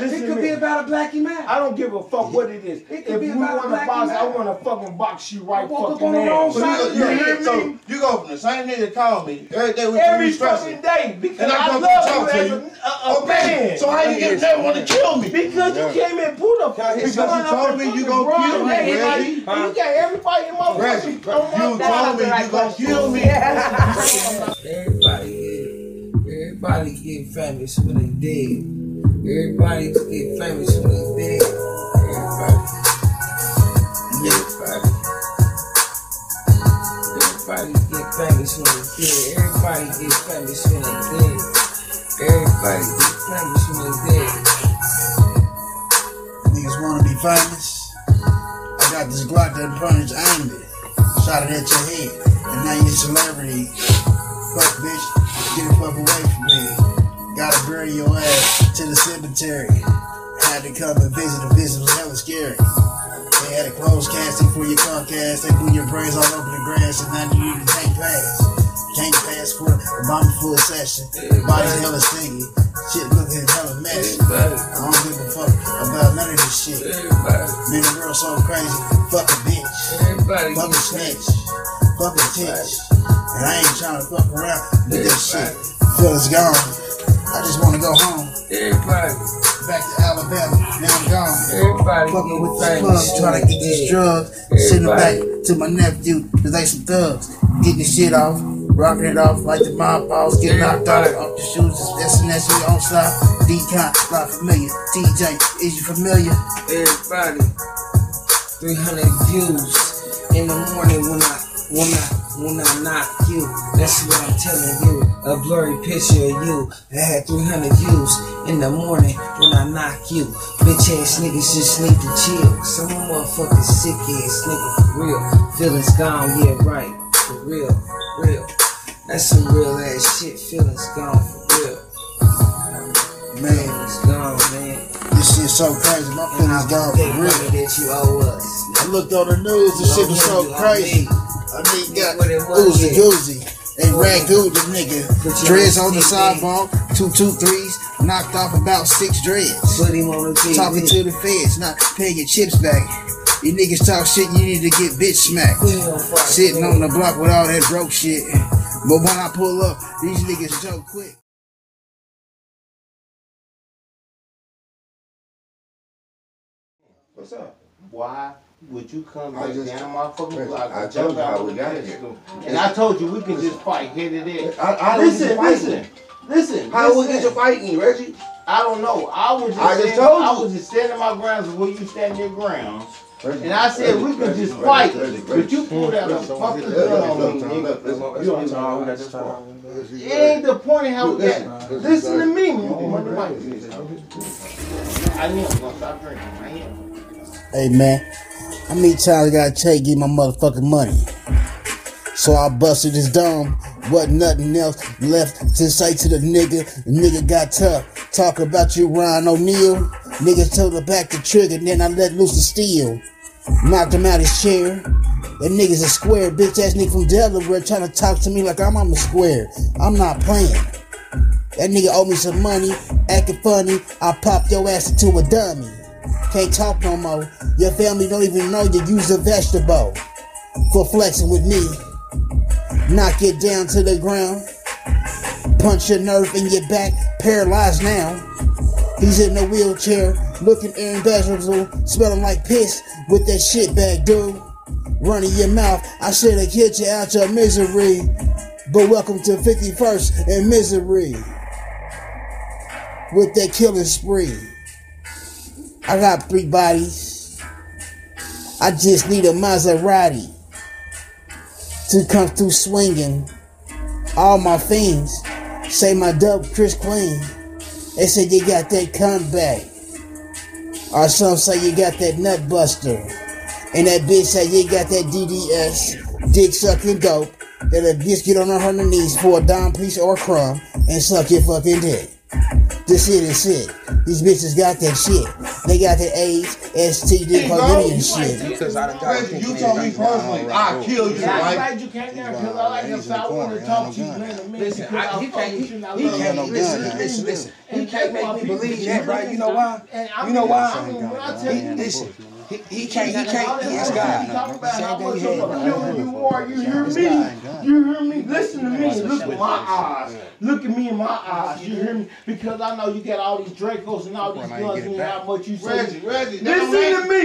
what? Listen It could be about a blackie man. I don't give a fuck what it is. It could if be we about want a to black box, I want to fucking box you right I woke up fucking on the wrong now. So side. you, You you, hear so me? you go from the same nigga call me every day with Every you fucking day because And I I, come to love talk you to as you. a, a, a Okay, man. so how you get that want to kill me? Because you came in Buddha Because you told me you gonna kill me, Reggie. You got everybody in my Reggie, fucking you told me you gonna kill me. Everybody get, everybody get famous when they dead. Everybody get famous when they dead. Everybody, everybody, everybody get famous when they dead. Everybody get famous when they dead. Everybody get famous when they dead. Niggas wanna be famous. I got this Glock that burns aimed it. Shot it at your head. And now you a celebrity. Fuck bitch. Get the fuck away from me. Gotta bury your ass to the cemetery. Had to come and visit. The visit was hella scary. They had a closed casting for your Comcast. They blew your brains all over the grass and now you need to take pass. Can't pass for a bomb full session. Body's hella stingy. Shit looking hella messy. I don't give a fuck about none of this shit. Man, the world so crazy. Fuck a bitch. everybody Fuck a snitch. Fuck a titch. And I ain't trying to fuck around with this shit. Feelings gone. I just wanna go home. Everybody, Back to Alabama. Now I'm gone. everybody Fucking with the plug, trying to get these drugs. It back to my nephew, cause they some thugs. Getting the shit off, rocking it off like the mob balls. Get knocked off Everybody. off the shoes. That's and that's don't stop. D-Con, not familiar. TJ, is you familiar? Everybody, 300 views in the morning when I when I when I knock you. That's what I'm telling you. A blurry picture of you. I had 300 views in the morning when I knock you. Bitch ass niggas just need to chill. Some motherfuckers sick ass nigga for real. Feelings gone, yeah right. For real, real. That's some real ass shit. Feelings gone for real. Man, it's gone, man. this shit so crazy. My feelings gone for real. that you owe us. I looked on the news, this shit was so crazy. I mean, got What it was, Uzi yeah. Goozy. They ragged the nigga. Dreads on the sidewalk, two two threes, knocked off about six dreads. Put him on the TV. Talking to the feds, not paying your chips back. You niggas talk shit, you need to get bitch smacked. Put him on fire. Sitting on the block with all that broke shit. But when I pull up, these niggas joke quick. What's up? Why would you come I back just- down my fucking block? I and told jump you out how with we got here. pistol? And I told you we could just fight here to there. I, I don't Listen, get fighting. listen, listen. How we listen. get you fighting, Reggie? I don't know. I was just, I just saying, told I you. was just standing my grounds where you stand your grounds. Reggie, And I said we could Reggie, just Reggie, fight, Reggie, but you pulled out a Listen, fucking gun on me, listen, nigga. listen, listen, You don't listen, know listen, how listen, It ain't the point of how we Listen, got. listen, Listen to me, listen. Money Mike. I am gonna stop drinking. I am. Hey man, how many times I gotta tell you get my motherfucking money? So I busted his dome. Wasn't nothing else left to say to the nigga. The nigga got tough. Talk about you, Ryan O'Neal. Nigga told her back the trigger, then I let loose the steel. Knocked him out his chair. That nigga's a square bitch ass nigga from Delaware trying to talk to me like I'm on the square. I'm not playing. That nigga owe me some money, acting funny. I popped your ass into a dummy. Can't talk no more. Your family don't even know you use a vegetable for flexing with me. Knock it down to the ground. Punch your nerve in your back, paralyzed now. He's in a wheelchair, looking irreversible, smelling like piss with that shit bag, dude. Running your mouth, I should have killed you out your misery. But welcome to 51st and misery. With that killing spree. I got three bodies. I just need a Maserati to come through swinging. All my fiends say my dub Chris Queen. They say you got that comeback. Or some say you got that nut buster. And that bitch say you got that DDS, dick sucking dope. That a bitch get on her knees for a dime piece or a crumb and suck your fucking dick. This shit is shit. These bitches got that shit. They got the AIDS, STD, chlamydia shit. Because I done got Reggie, you told me personally, I'll kill you, Yeah, I'm right? glad you came there because I like him. So I want to talk to you in a minute. Listen, I, he fuck can't. He, you he can't. Listen, listen, listen. He can't make me believe that, right? You know why? You know why? I mean, when I tell He, listen, he, he can't. He can't. He is You God. talk Same thing he had. you are. You hear me? You hear me? Listen to me. Look at my eyes. Look at me in my eyes. You hear me? Because I know you got all these Dracos and all these guns and how much you say. Reggie, Reggie, now Listen to me.